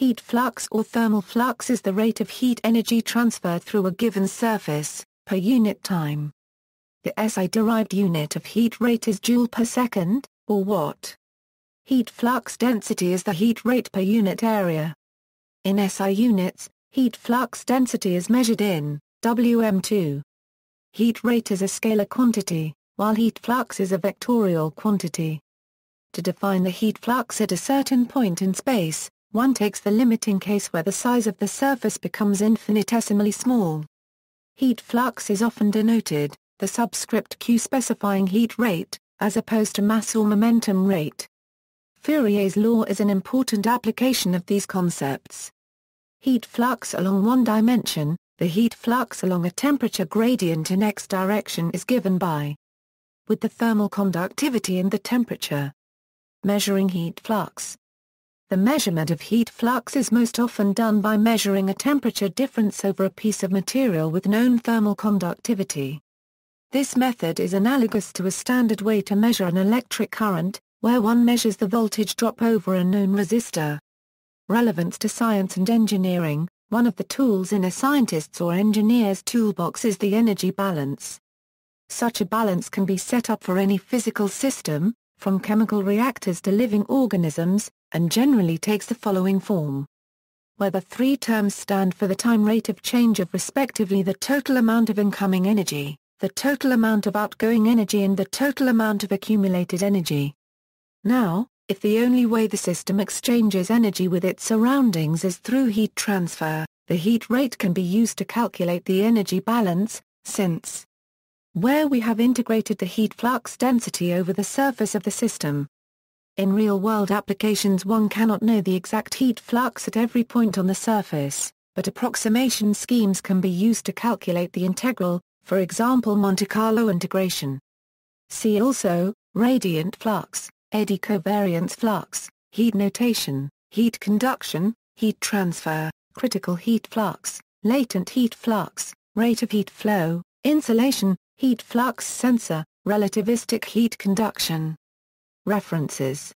Heat flux or thermal flux is the rate of heat energy transferred through a given surface, per unit time. The SI-derived unit of heat rate is joule per second, or watt. Heat flux density is the heat rate per unit area. In SI units, heat flux density is measured in Wm2. Heat rate is a scalar quantity, while heat flux is a vectorial quantity. To define the heat flux at a certain point in space, one takes the limiting case where the size of the surface becomes infinitesimally small. Heat flux is often denoted, the subscript q specifying heat rate, as opposed to mass or momentum rate. Fourier's law is an important application of these concepts. Heat flux along one dimension, the heat flux along a temperature gradient in x direction is given by with the thermal conductivity and the temperature. Measuring heat flux. The measurement of heat flux is most often done by measuring a temperature difference over a piece of material with known thermal conductivity. This method is analogous to a standard way to measure an electric current, where one measures the voltage drop over a known resistor. Relevance to science and engineering, one of the tools in a scientist's or engineer's toolbox is the energy balance. Such a balance can be set up for any physical system, from chemical reactors to living organisms, and generally takes the following form. Where the three terms stand for the time rate of change of respectively the total amount of incoming energy, the total amount of outgoing energy and the total amount of accumulated energy. Now, if the only way the system exchanges energy with its surroundings is through heat transfer, the heat rate can be used to calculate the energy balance, since where we have integrated the heat flux density over the surface of the system. In real-world applications one cannot know the exact heat flux at every point on the surface, but approximation schemes can be used to calculate the integral, for example Monte Carlo integration. See also, radiant flux, eddy covariance flux, heat notation, heat conduction, heat transfer, critical heat flux, latent heat flux, rate of heat flow, insulation, heat flux sensor, relativistic heat conduction. References